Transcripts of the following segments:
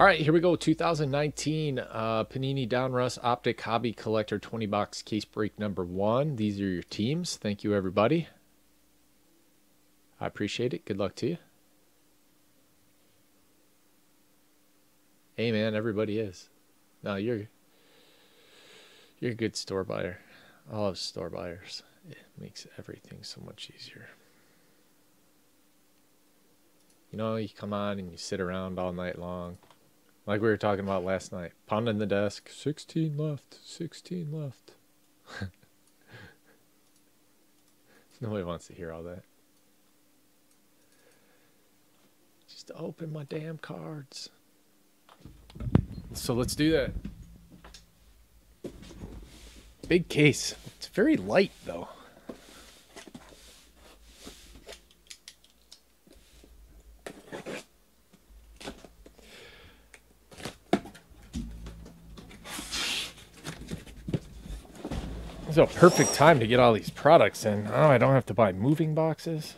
All right, here we go. 2019 uh, Panini Donruss Optic Hobby Collector 20 box case break number one. These are your teams. Thank you, everybody. I appreciate it. Good luck to you. Hey, man, everybody is. No, you're you're a good store buyer. I love store buyers. It makes everything so much easier. You know, you come on and you sit around all night long. Like we were talking about last night. Pounding the desk. 16 left. 16 left. Nobody wants to hear all that. Just open my damn cards. So let's do that. Big case. It's very light though. A perfect time to get all these products in. Oh, I don't have to buy moving boxes.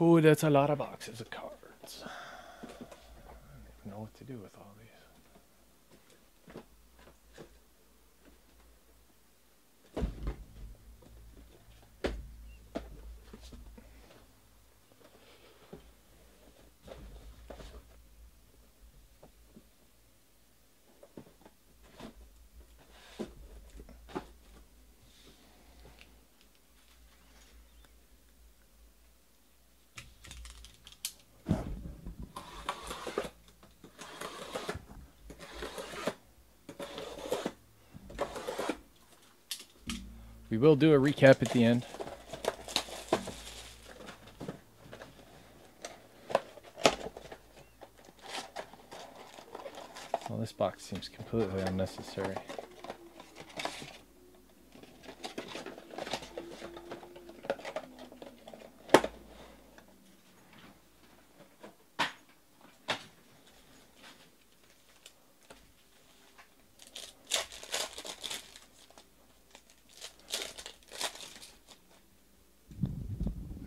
Oh, that's a lot of boxes of cards. I don't even know what to do with all these. We will do a recap at the end. Well, this box seems completely unnecessary.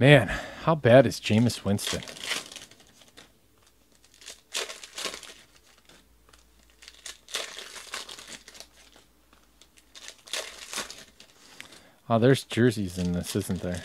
Man, how bad is Jameis Winston? Oh, there's jerseys in this, isn't there?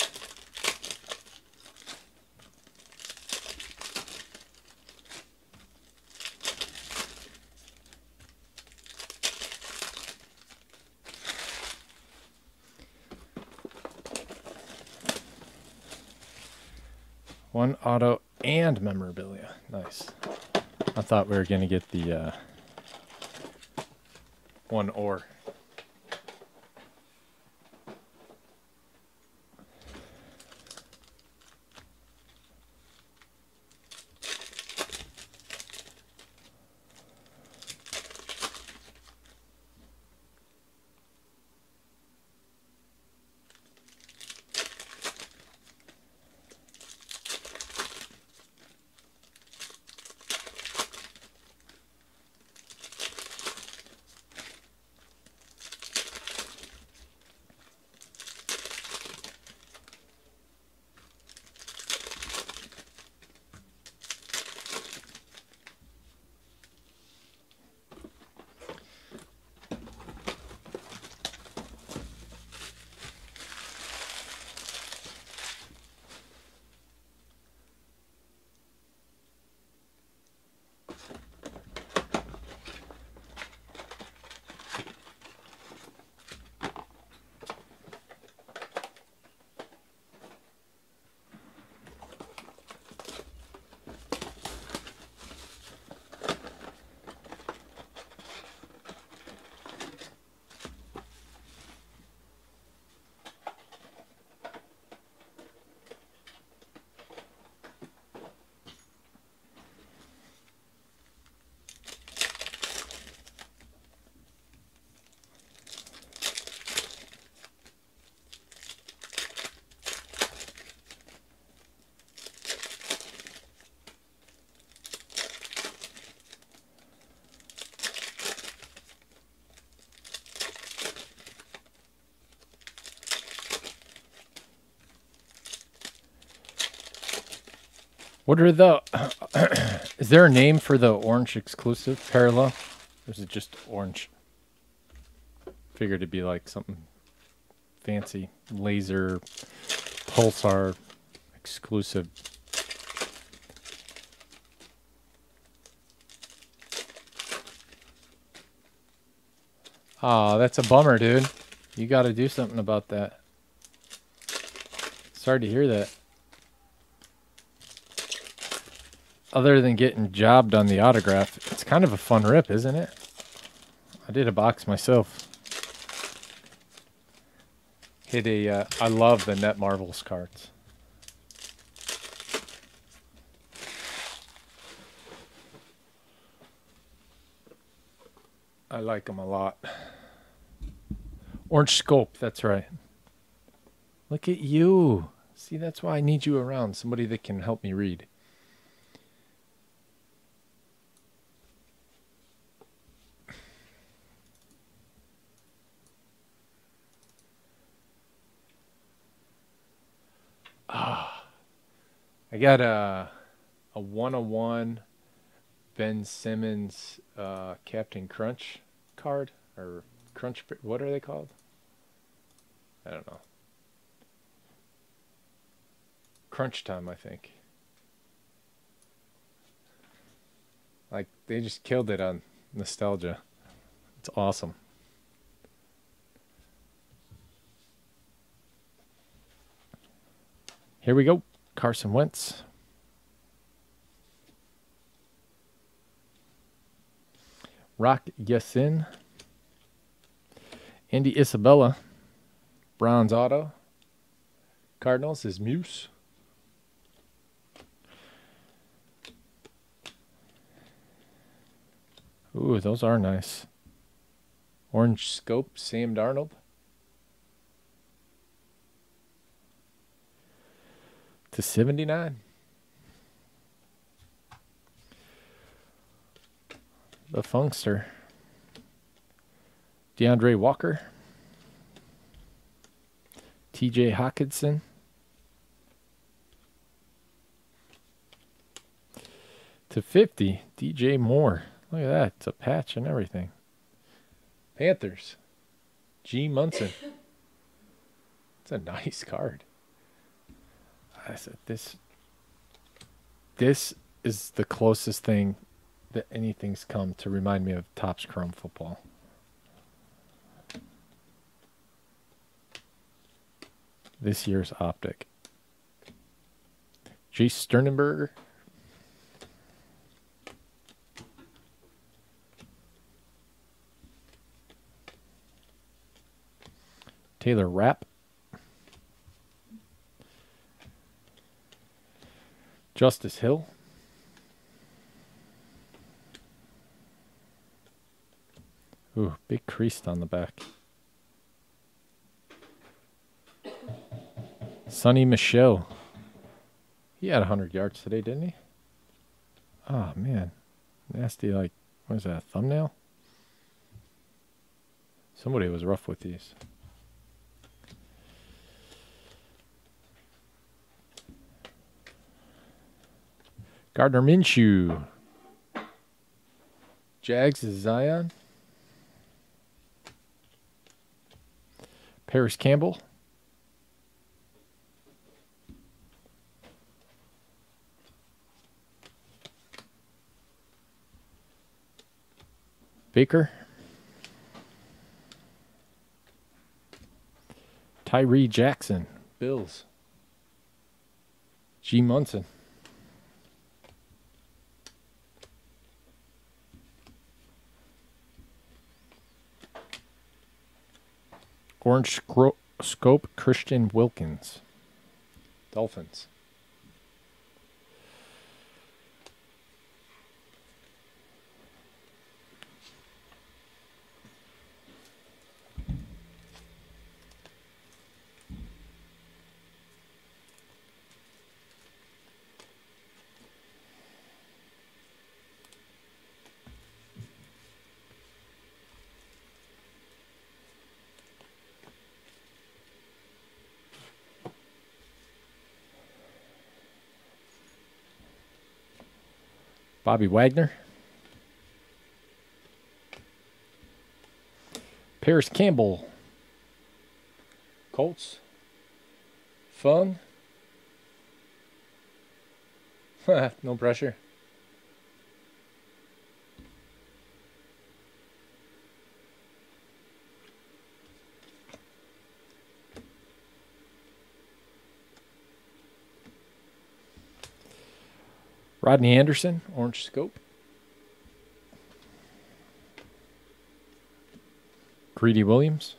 Auto and memorabilia. Nice. I thought we were going to get the uh, one or. What are the? is there a name for the orange exclusive parallel? Or is it just orange? Figured it'd be like something fancy, laser, pulsar, exclusive. Aw, oh, that's a bummer, dude. You got to do something about that. Sorry to hear that. Other than getting jobbed on the autograph, it's kind of a fun rip, isn't it? I did a box myself. Hit a. Uh, I love the Net Marvels cards. I like them a lot. Orange Scope, that's right. Look at you. See, that's why I need you around. Somebody that can help me read. I got a a 101 Ben Simmons uh, Captain Crunch card or Crunch. What are they called? I don't know. Crunch time, I think. Like they just killed it on nostalgia. It's awesome. Here we go. Carson Wentz. Rock Ya-Sin. Andy Isabella. Browns Auto. Cardinals is Muse. Ooh, those are nice. Orange Scope, Sam Darnold. To 79. The Funkster. DeAndre Walker. TJ Hockenson. To 50, DJ Moore. Look at that. It's a patch and everything. Panthers. G. Munson. It's a nice card. I said this this is the closest thing that anything's come to remind me of Topps Chrome football. This year's optic. Jace Sternberger. Taylor Rapp. Justice Hill. Ooh, big crease on the back. Sony Michel. He had 100 yards today, didn't he? Oh, man. Nasty, like, what is that, thumbnail? Somebody was rough with these. Gardner Minshew. Jags is Zion. Parris Campbell. Baker. Tyree Jackson. Bills. G. Munson. Orange Scope Christian Wilkins. Dolphins. Bobby Wagner. Parris Campbell. Colts. Fun. no pressure. Rodney Anderson, Orange Scope. Greedy Williams.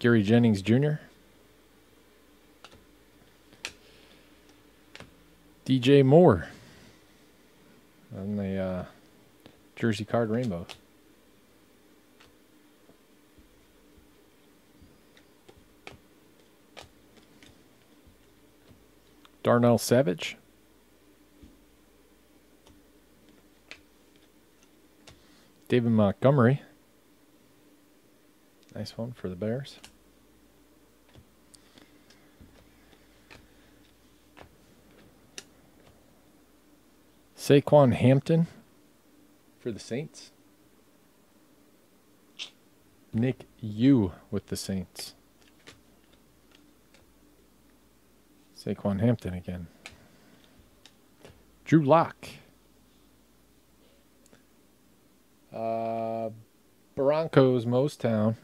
Gary Jennings Jr. DJ Moore. And the uh, Jersey Card Rainbow. Darnell Savage. David Montgomery. Nice one for the Bears. Saquan Hampton for the Saints. Nick Yu with the Saints. Saquan Hampton again. Drew Lock. Uh, Broncos Mostown.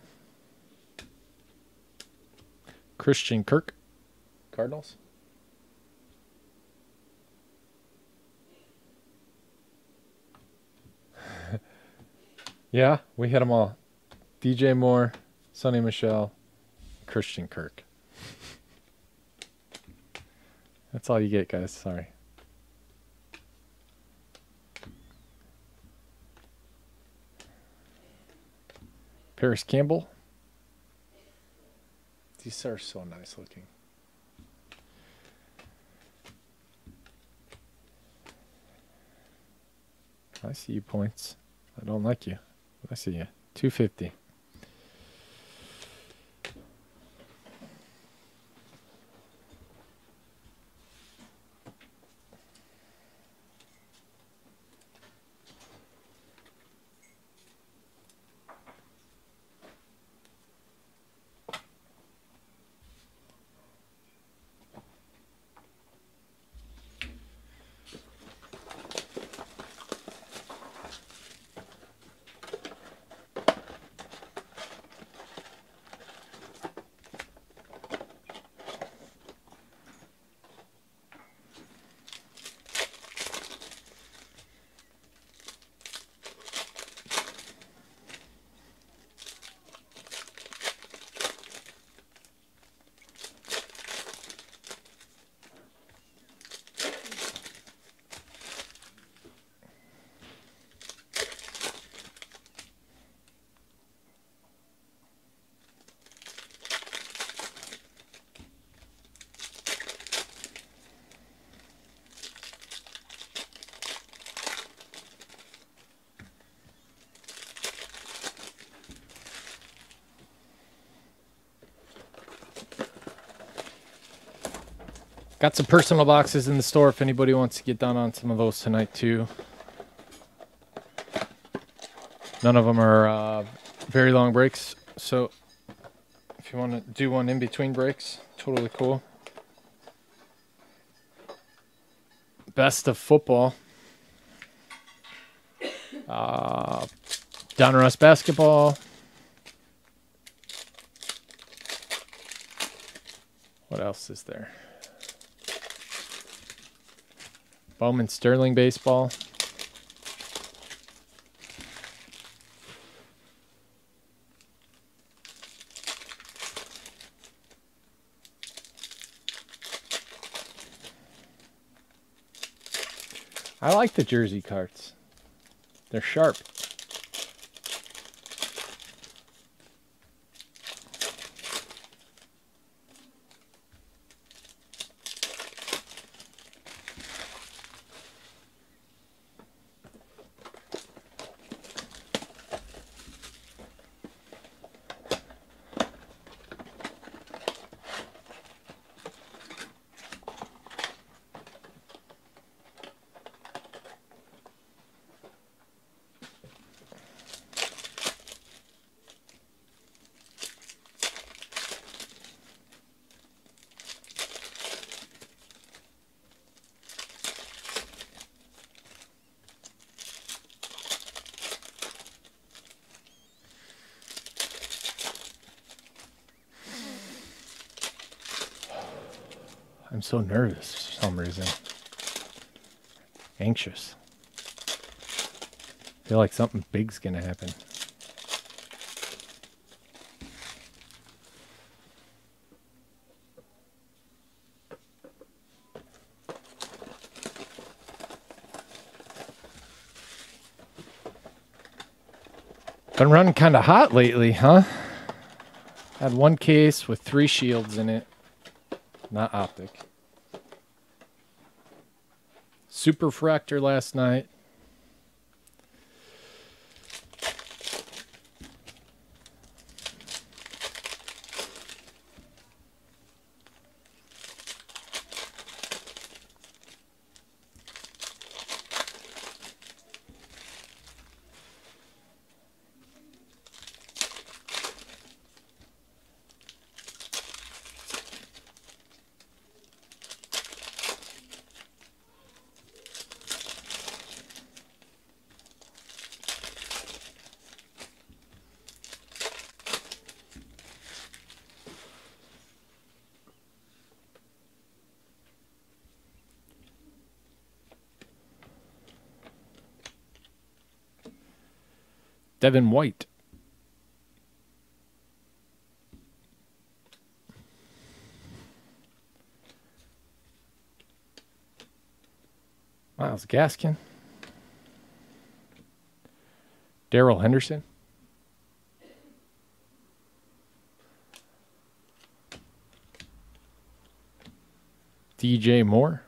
Christian Kirk. Cardinals. yeah, we hit them all. DJ Moore, Sony Michel, Christian Kirk. That's all you get, guys. Sorry. Parris Campbell. These are so nice looking. I see you points. I don't like you. I see you. 250. Got some personal boxes in the store if anybody wants to get down on some of those tonight too. None of them are uh, very long breaks, so if you want to do one in between breaks, totally cool. Best of football. Uh, Donruss basketball. What else is there? Bowman Sterling baseball. I like the jersey cards. They're sharp. So nervous for some reason. Anxious. feel like something big's gonna happen. Been running kind of hot lately, huh? Had one case with three shields in it. Not optic. Superfractor last night. Devin White. Myles Gaskin. Darrell Henderson. DJ Moore.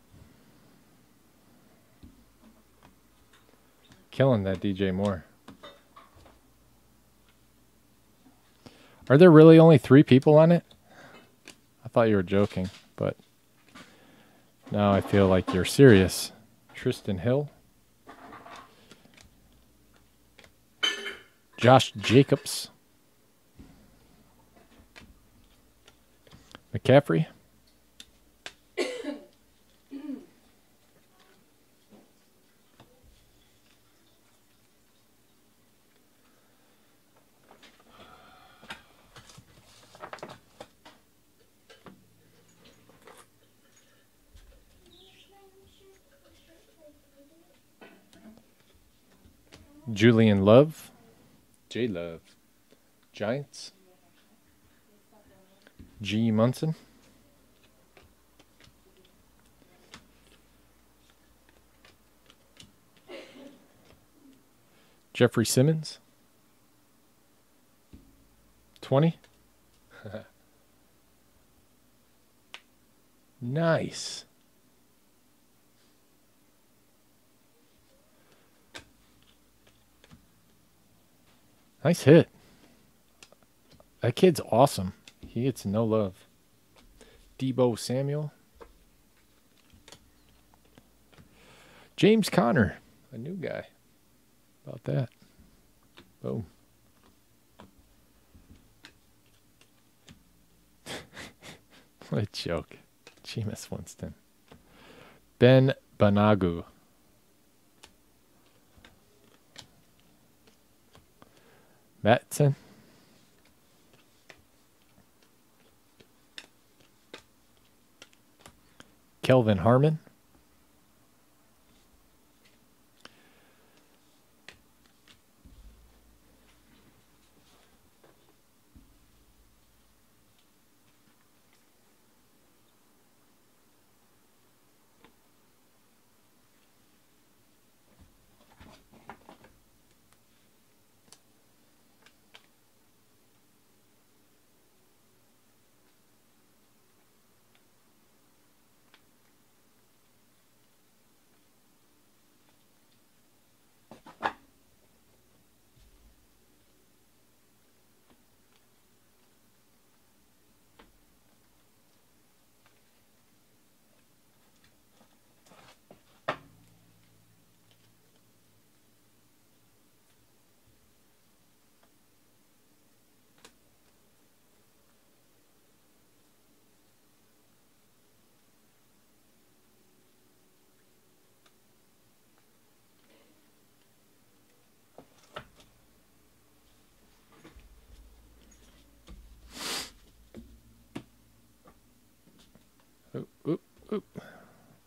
Killing that DJ Moore. Are there really only three people on it? I thought you were joking, but now I feel like you're serious. Tristan Hill. Josh Jacobs. McCaffrey. Julian Love. J Love. Giants. G Munson. Jeffery Simmons. 20. nice. Nice hit. That kid's awesome. He gets no love. Deebo Samuel. James Conner, a new guy. About that. Boom. what a joke. Jameis Winston. Ben Banogu. Matson. Kelvin Harmon.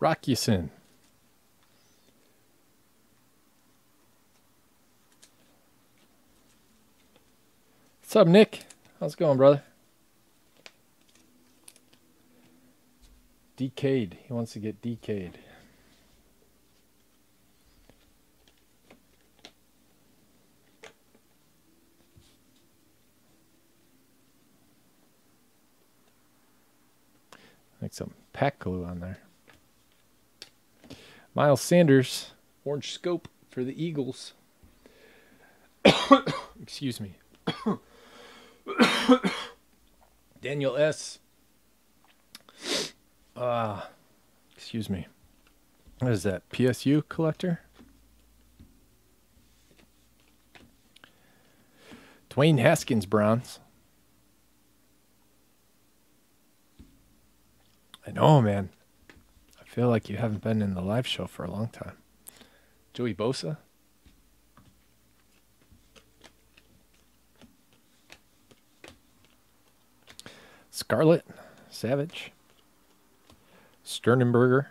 Rock Ya-Sin. What's up, Nick? How's it going, brother? Decayed. He wants to get decayed. Like some pack glue on there. Miles Sanders, orange scope for the Eagles. Excuse me. Daniel S. Ah, uh, excuse me. What is that? PSU collector? Dwayne Haskins Browns. I know, man. Feel like you haven't been in the live show for a long time. Joey Bosa? Scarlet Savage. Sternenberger.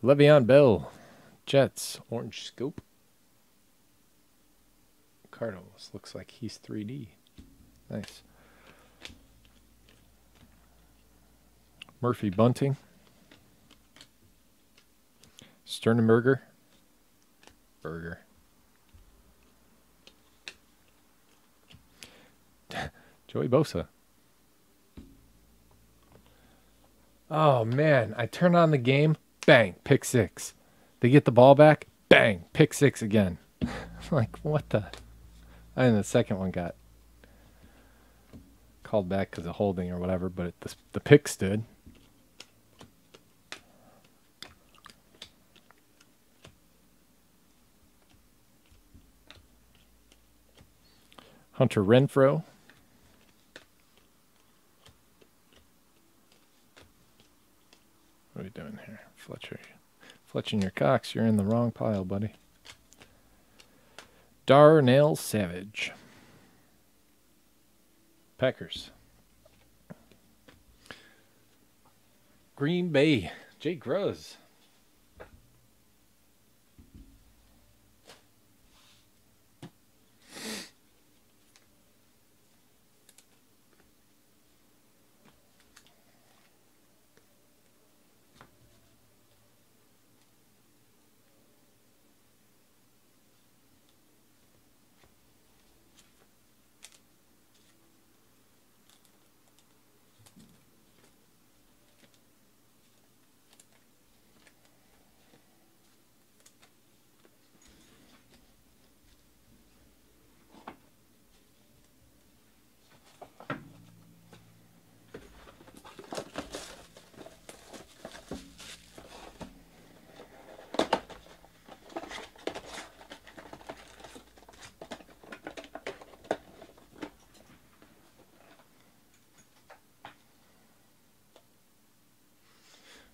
Le'Veon Bell, Jets, orange scope. Cardinals, looks like he's 3D. Nice. Murphy Bunting. Sternenberger. Burger. Joey Bosa. Oh man, I turn on the game bang, pick six. They get the ball back, bang, pick six again. like, what the? And the second one got called back because of holding or whatever, but it, the, the pick stood. Hunter Renfrow. What are we doing here? Fletcher. Fletching your cocks, you're in the wrong pile, buddy. Darnell Savage. Packers. Green Bay. Jake Gruz.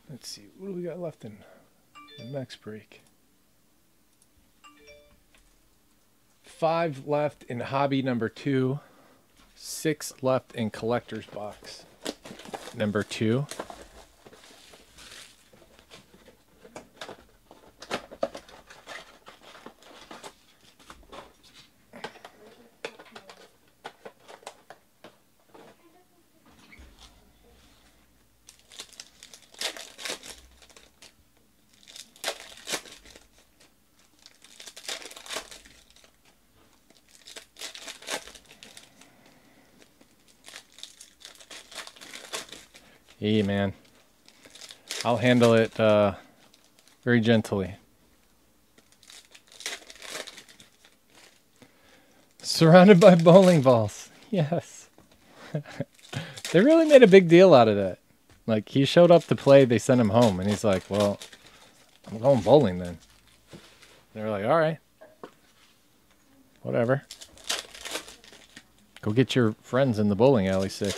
Let's see, what do we got left in the next break? Five left in hobby number two, six left in collector's box number two. Hey, man. I'll handle it uh, very gently. Surrounded by bowling balls. Yes. they really made a big deal out of that. Like, he showed up to play, they sent him home, and he's like, well, I'm going bowling then. They were like, all right. Whatever. Go get your friends in the bowling alley sick.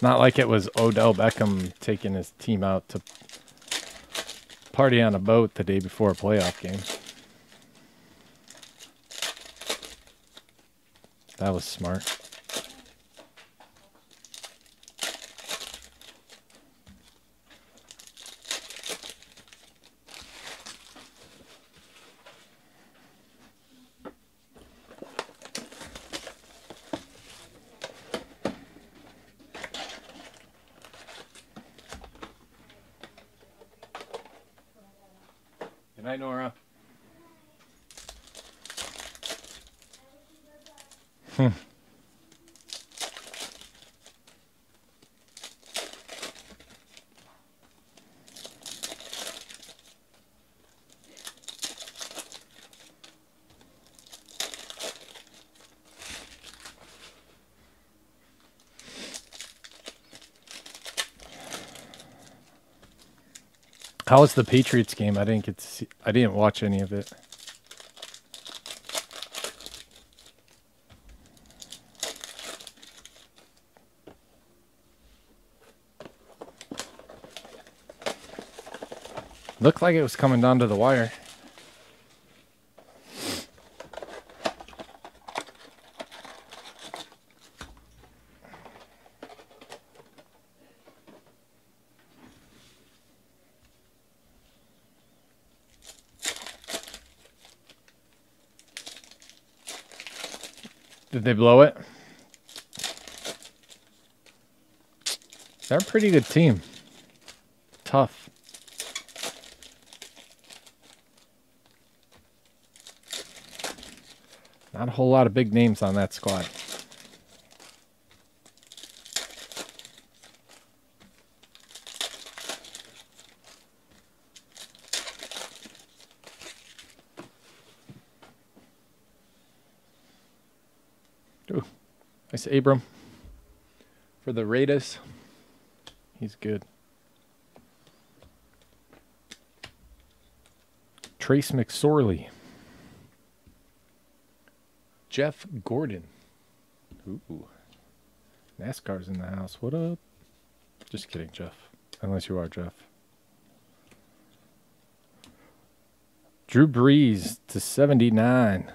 It's not like it was Odell Beckham taking his team out to party on a boat the day before a playoff game. That was smart. Good night, Nora. Hmm. How was the Patriots game? I didn't get to see, I didn't watch any of it. Looked like it was coming down to the wire. They blow it? They're a pretty good team. Tough. Not a whole lot of big names on that squad. Ooh, nice Abram for the Raiders. He's good. Trace McSorley. Jeff Gordon. Ooh. NASCAR's in the house. What up? Just kidding, Jeff. Unless you are Jeff. Drew Brees to 79.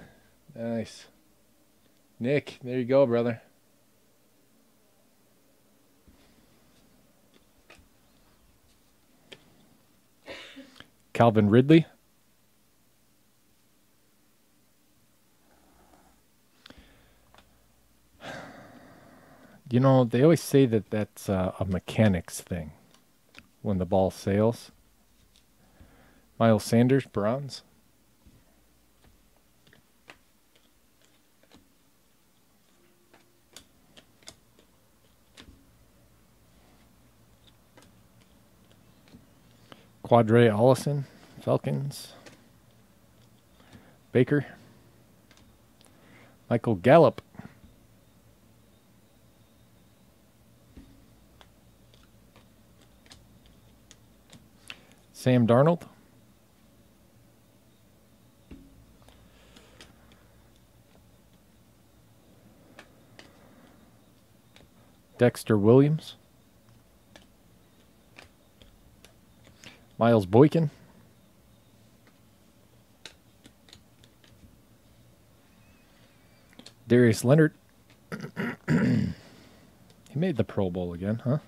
Nice. Nick, there you go, brother. Calvin Ridley. You know, they always say that that's a mechanics thing when the ball sails. Miles Sanders, Browns. Qadree Ollison, Falcons. Baker. Michael Gallup. Sam Darnold. Dexter Williams. Miles Boykin. Darius Leonard. he made the Pro Bowl again, huh?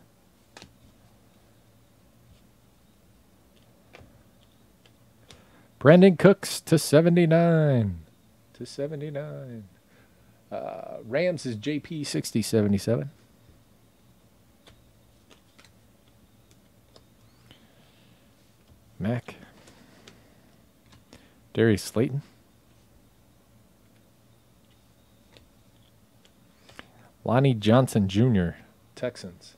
Brandin Cooks to 79. To 79. Uh, Rams is JP6077. Mack. Darius Slayton. Lonnie Johnson Jr., Texans.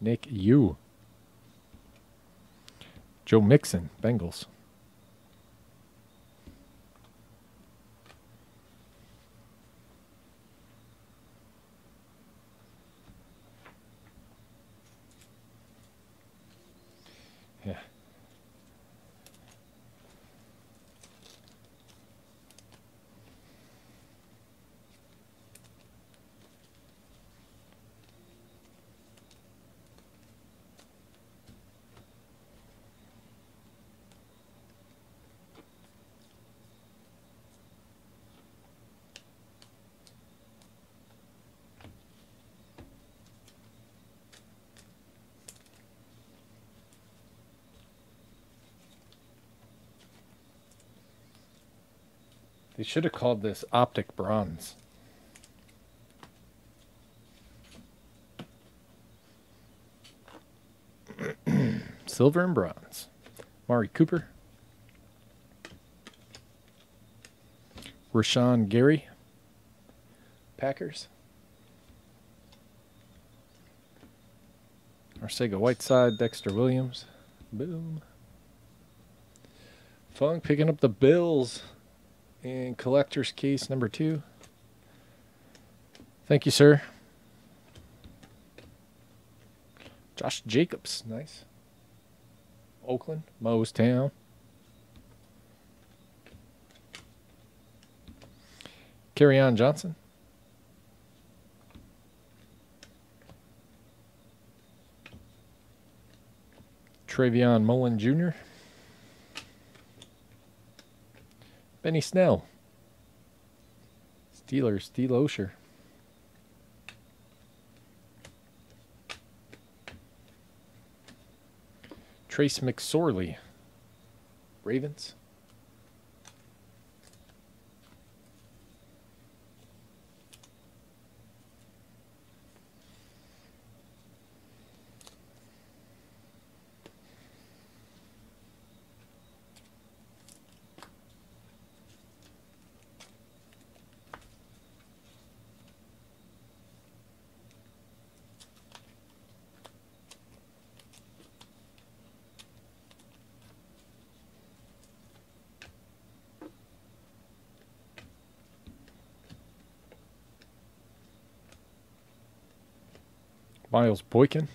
Nick Yu. Joe Mixon, Bengals. They should have called this optic bronze. Silver and bronze. Mari Cooper. Rashan Gary. Packers. Arcega Whiteside, Dexter Williams. Boom. Funk picking up the Bills in collector's case number two. Thank you, sir. Josh Jacobs, nice. Oakland, Moe's Town. Kerryon Johnson. Trayvon Mullen Jr. Benny Snell. Steelers, Steel Osher. Trace McSorley. Ravens. Miles Boykin.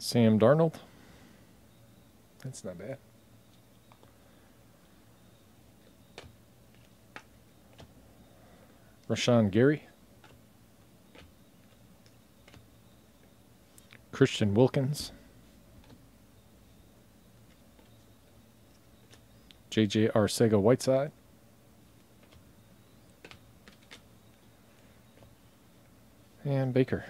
Sam Darnold. That's not bad. Rashan Gary. Christian Wilkins. JJ Arcega Whiteside. And Baker.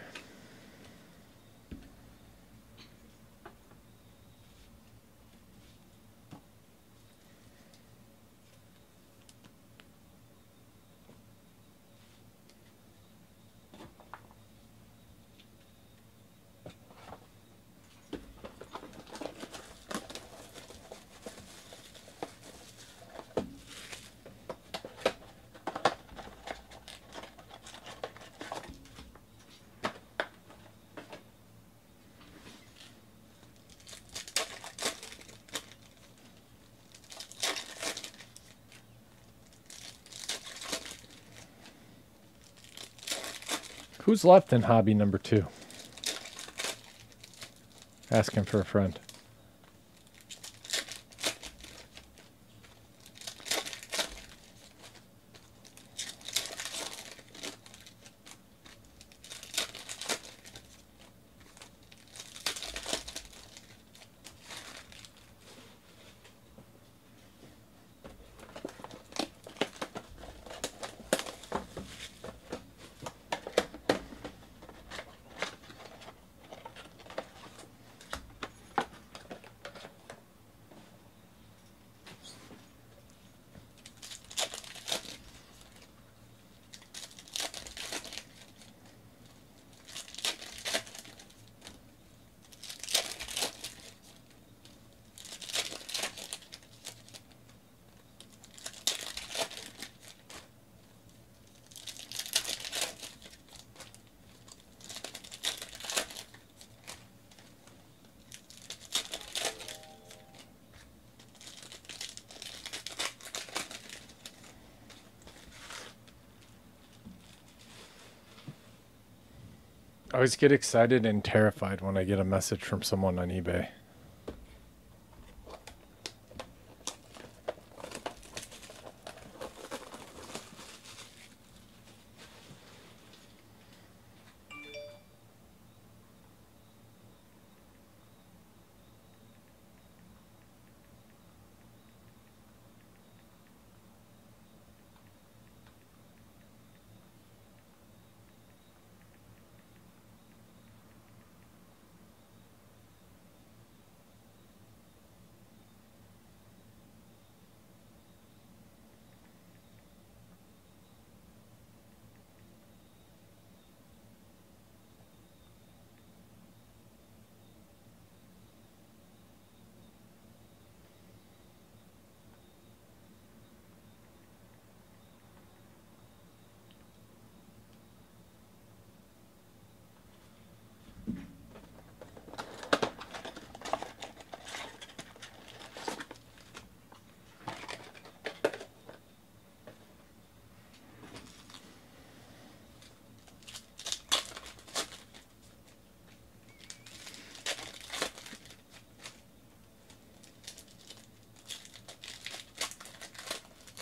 Who's left in hobby number two? Asking for a friend. Always get excited and terrified when I get a message from someone on eBay.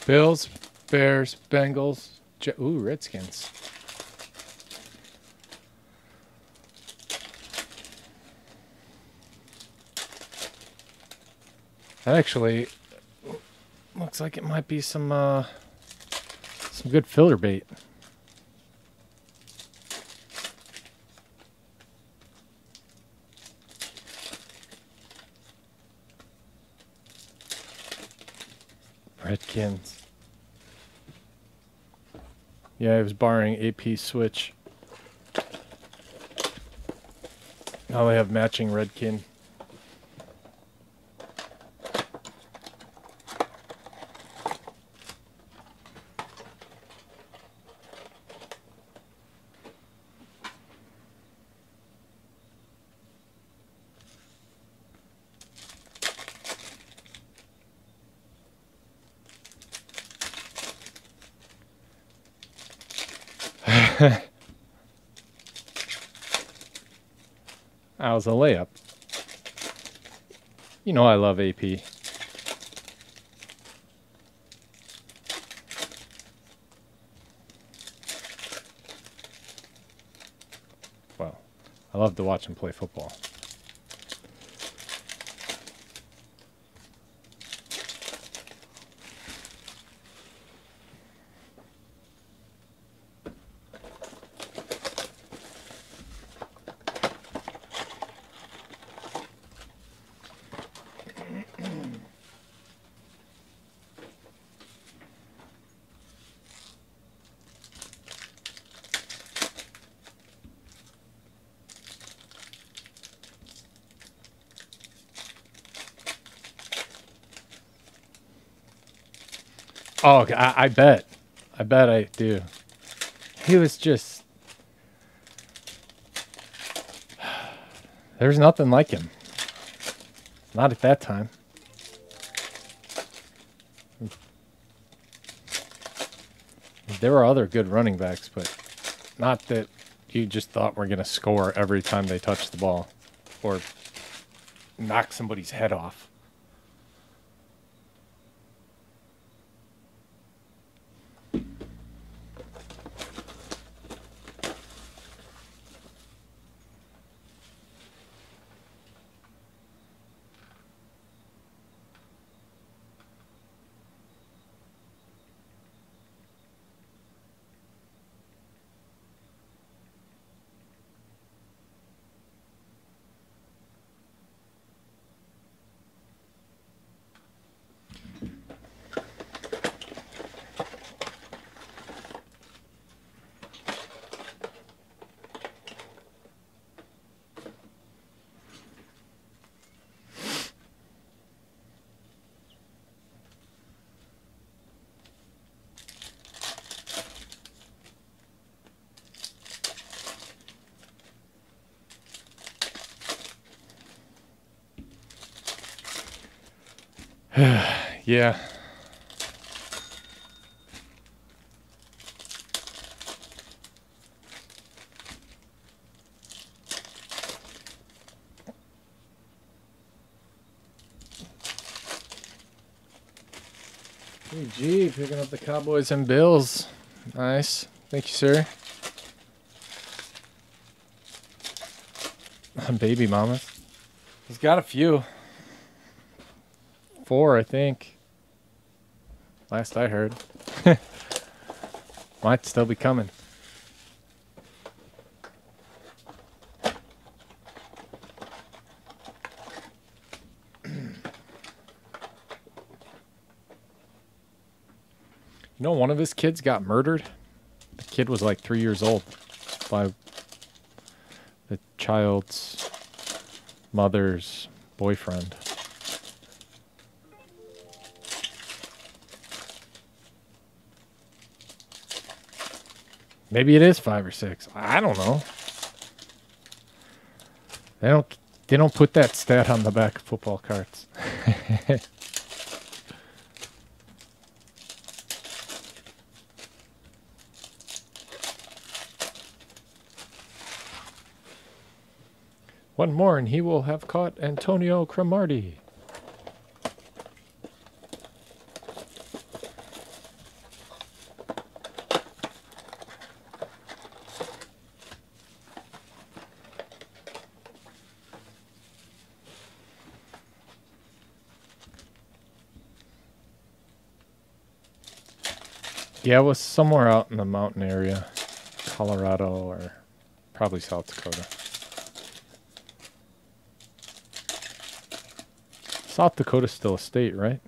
Bills, Bears, Bengals. Je- Ooh, Redskins. That actually looks like it might be some uh, some good filler bait. Yeah, it was barring AP switch. Now they have matching Redkin. That was a layup. You know I love AP. Well, I love to watch him play football. Oh, I, I bet. I bet I do. He was just. There's nothing like him. Not at that time. There were other good running backs, but not that you just thought we're going to score every time they touch the ball or knock somebody's head off. Yeah. Hey, G, picking up the Cowboys and Bills. Nice. Thank you, sir. Baby mama. He's got a few. Four, I think. Last I heard. Might still be coming. You know, one of his kids got murdered. The kid was like three years old by the child's mother's boyfriend. Maybe it is five or six. I don't know. They don't. They don't put that stat on the back of football cards. One more, and he will have caught Antonio Cromartie. Yeah, it was somewhere out in the mountain area, Colorado or probably South Dakota. South Dakota's still a state, right?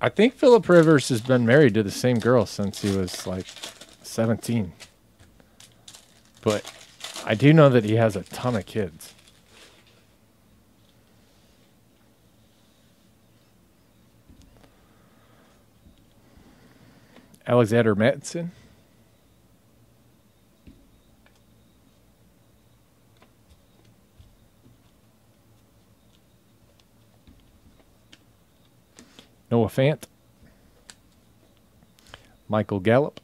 I think Philip Rivers has been married to the same girl since he was like 17. But I do know that he has a ton of kids. Alexander Mattison. Noah Fant. Michael Gallup.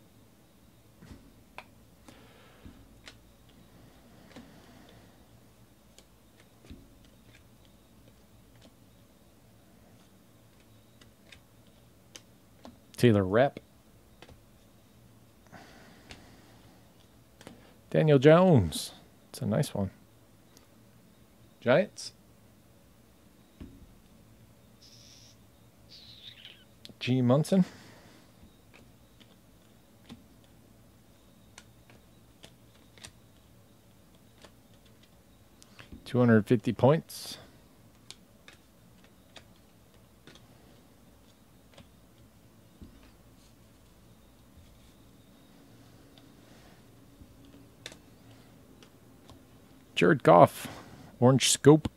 Taylor Rapp. Daniel Jones. It's a nice one. Giants. G. Munson. Two hundred fifty points. Jared Goff, Orange Scope.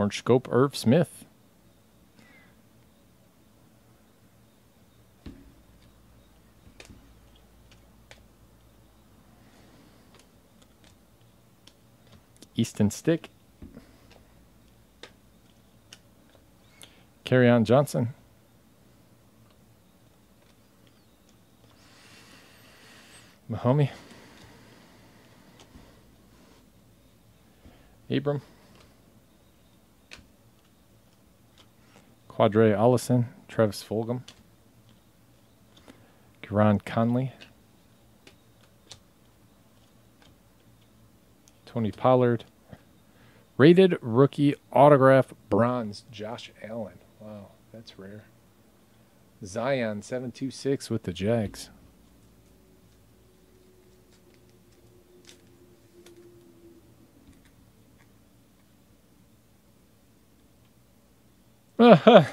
Orange Scope, Irv Smith. Easton Stick. Kerryon Johnson. Mahomie. Abram. Qadree Ollison, Travis Fulgham, Garon Conley, Tony Pollard, rated rookie autograph bronze, Josh Allen. Wow, that's rare. Zion 726 with the Jags. and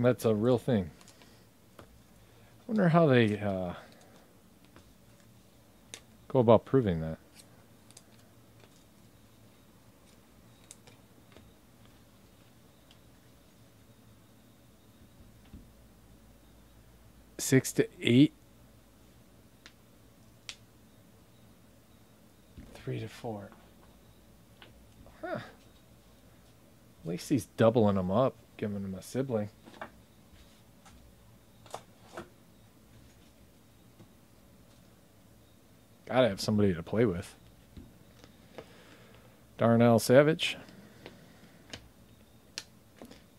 that's a real thing. I wonder how they uh, go about proving that. Six to eight Three to four. Huh. At least he's doubling them up, giving them a sibling. Gotta have somebody to play with. Darnell Savage.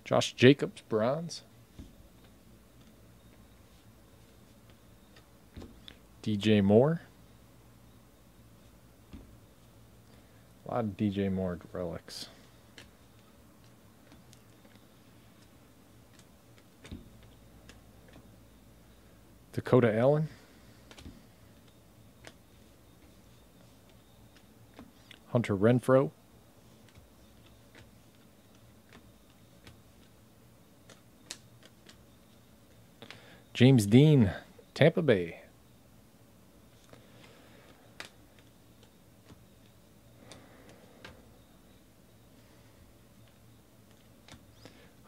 Josh Jacobs, bronze. DJ Moore. A lot of DJ Moore relics. Dakota Allen. Hunter Renfrow. Jamel Dean, Tampa Bay.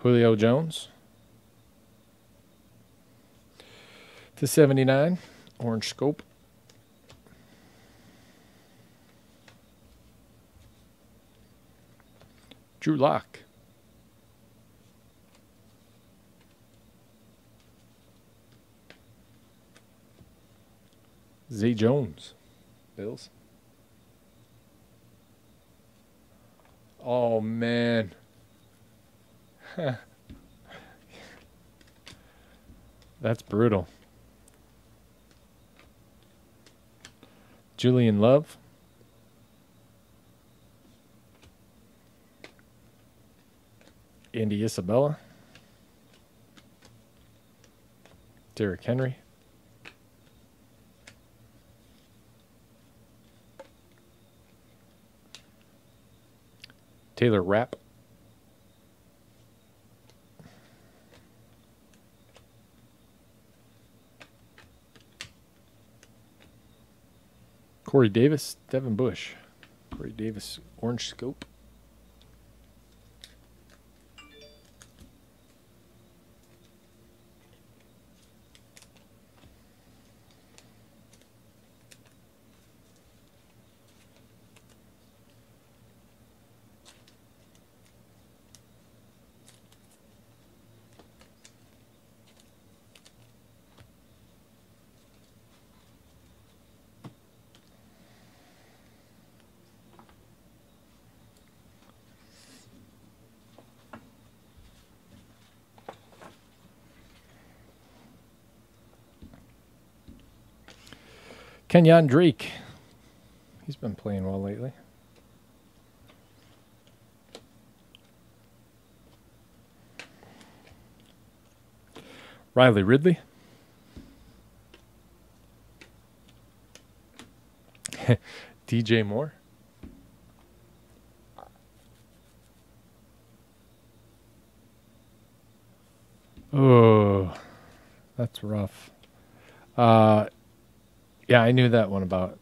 Julio Jones to 79, Orange Scope. Drew Lock. Zay Jones. Bills. Oh man. That's brutal. Julian Love. Andy Isabella. Derrick Henry. Taylor Rapp. Corey Davis, Devin Bush. Corey Davis, Orange Scope. Kenyon Drake. He's been playing well lately. Riley Ridley. DJ Moore. Oh, that's rough. Uh, yeah, I knew that one about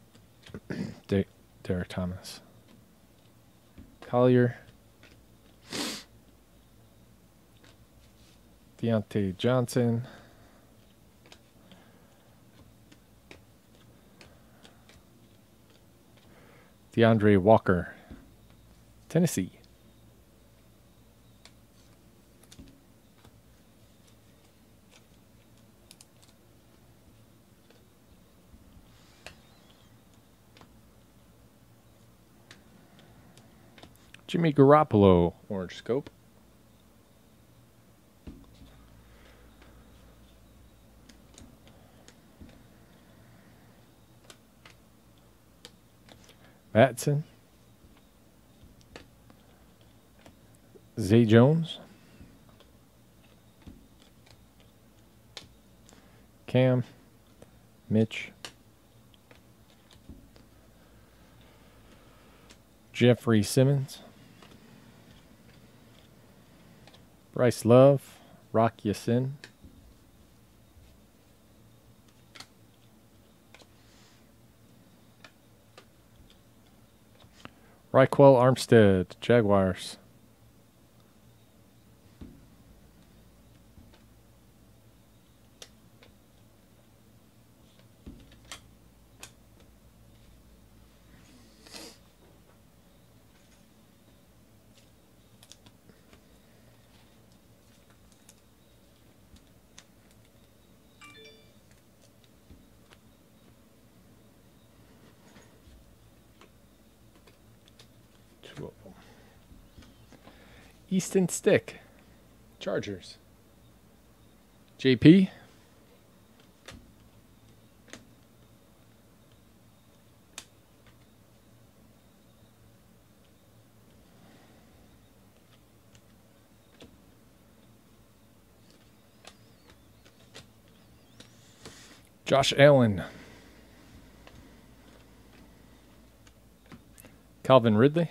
De- Derek Thomas. Collier. Diontae Johnson. DeAndre Walker. Tennessee. Jimmy Garoppolo, Orange Scope. Batson. Zay Jones. Cam. Mitch. Jeffery Simmons. Bryce Love. Rock Ya-Sin. Ryquell Armstead, Jaguars. Easton Stick, Chargers. JP. Josh Allen. Calvin Ridley.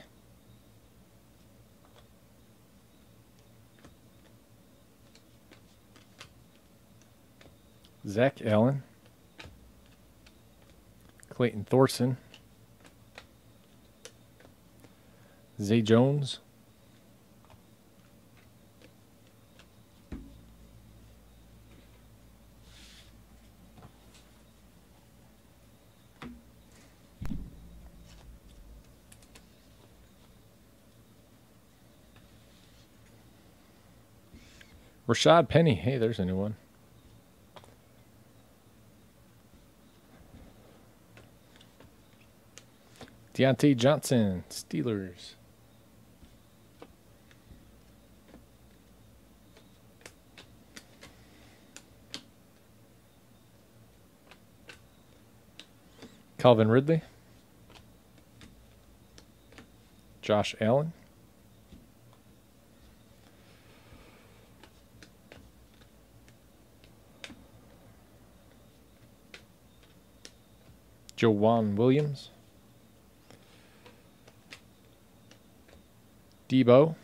Zach Allen. Clayton Thorson. Zay Jones. Rashad Penny. Hey, there's a new one. Diontae Johnson, Steelers. Calvin Ridley. Josh Allen. Joejuan Williams. Deebo.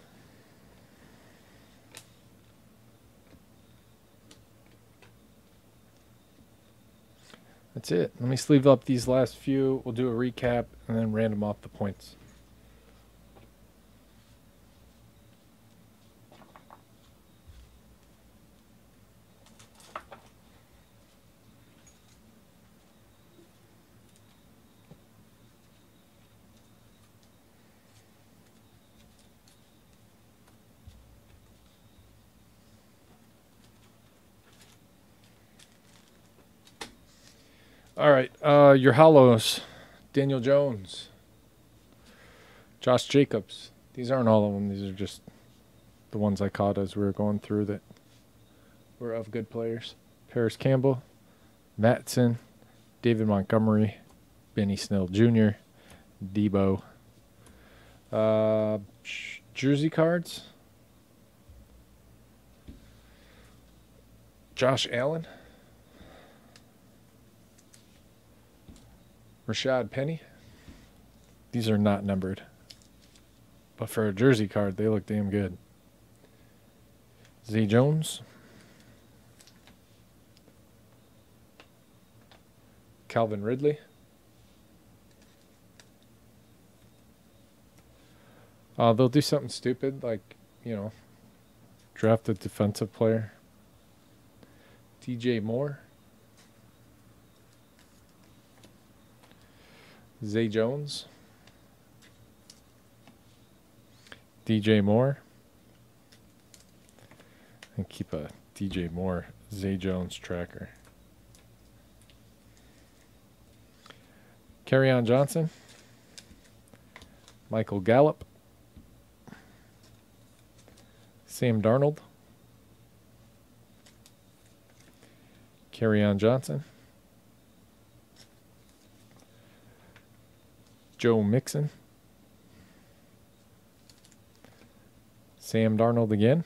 That's it. Let me sleeve up these last few. We'll do a recap and then random off the points. All right, uh, your hollows, Daniel Jones, Josh Jacobs. These aren't all of them. These are just the ones I caught as we were going through that were of good players. Parris Campbell, Mattison, David Montgomery, Benny Snell Jr., Deebo. Uh, jersey cards. Josh Allen. Rashad Penny. These are not numbered. But for a jersey card, they look damn good. Zay Jones. Calvin Ridley. Uh, they'll do something stupid, like, you know, draft a defensive player. DJ Moore. Zay Jones, DJ Moore, and keep a DJ Moore, Zay Jones tracker. Kerryon Johnson, Michael Gallup, Sam Darnold, Kerryon Johnson. Joe Mixon. Sam Darnold again.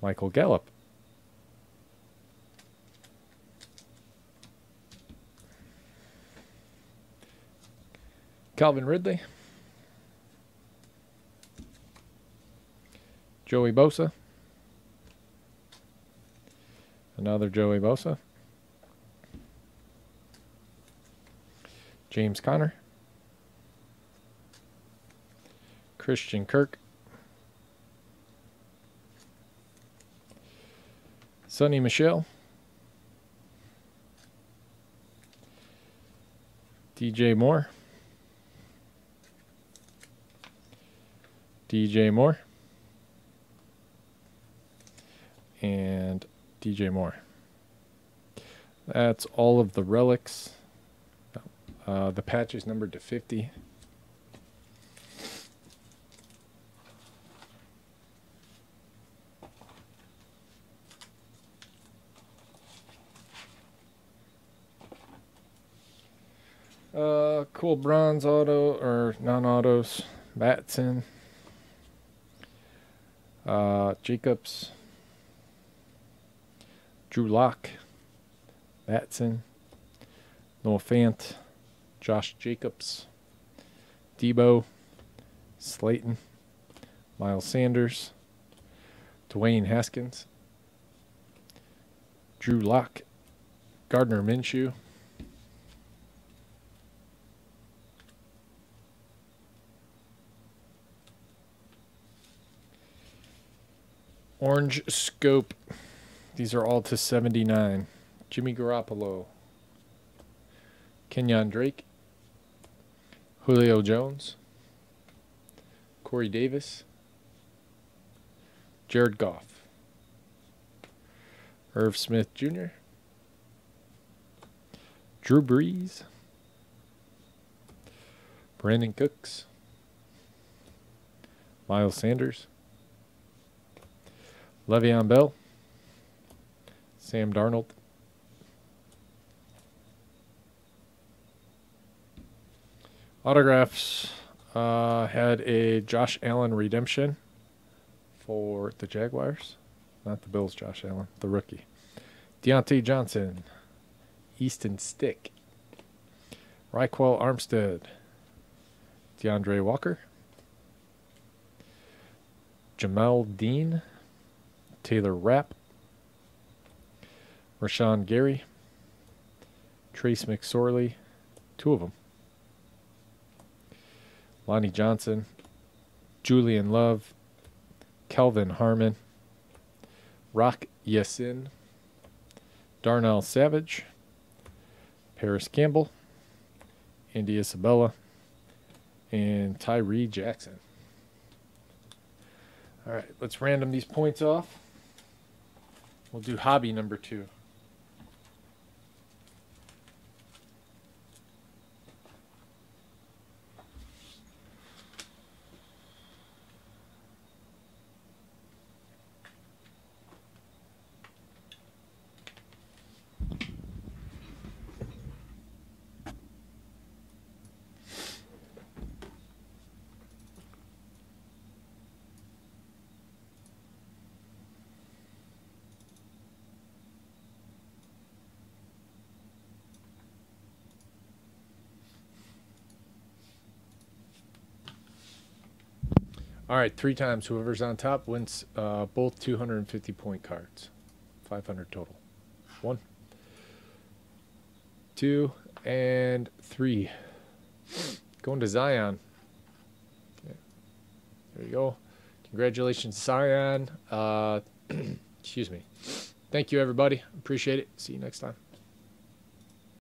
Michael Gallup. Calvin Ridley. Joey Bosa. Another Joey Bosa. James Conner, Christian Kirk, Sony Michel, DJ Moore, DJ Moore, and DJ Moore. That's all of the relics. Uh, the patch is numbered to 50. Uh, cool bronze auto or non-autos. Mattison. Uh, Jacobs. Drew Lock. Mattison. Noah Fant. Josh Jacobs, Deebo, Slayton, Miles Sanders, Dwayne Haskins, Drew Lock, Gardner Minshew, Orange Scope. These are all to 79. Jimmy Garoppolo. Kenyon Drake. Julio Jones, Corey Davis, Jared Goff, Irv Smith Jr., Drew Brees. Brandin Cooks. Miles Sanders. Le'Veon Bell. Sam Darnold. Autographs uh, had a Josh Allen redemption for the Jaguars. Not the Bills, Josh Allen, the rookie. Diontae Johnson. Easton Stick. Ryquell Armstead. DeAndre Walker. Jamel Dean. Taylor Rapp. Rashan Gary. Trace McSorley. Two of them. Lonnie Johnson. Julian Love. Kelvin Harmon. Rock Ya-Sin. Darnell Savage. Parris Campbell. Andy Isabella. And Tyree Jackson. All right, let's random these points off. We'll do hobby number two. All right, three times. Whoever's on top wins uh, both 250 point cards. 500 total. One, two, and three. Going to Zion. There you go. Congratulations, Zion. Uh, excuse me. Thank you, everybody. Appreciate it. See you next time.